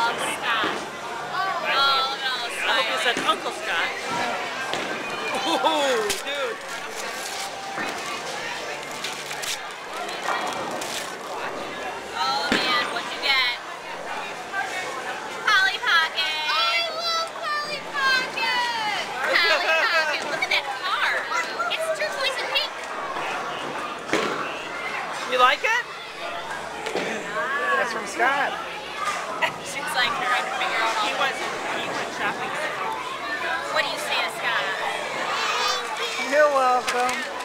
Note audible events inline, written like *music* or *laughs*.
love Scott. Oh, oh no, Scott. I hope you said Uncle Scott. Oh, dude. Oh, man, what'd you get? Polly Pocket. I love Polly Pocket. Polly Pocket. Look at that car. It's turquoise and pink. You like it? That's from Scott. *laughs* razão.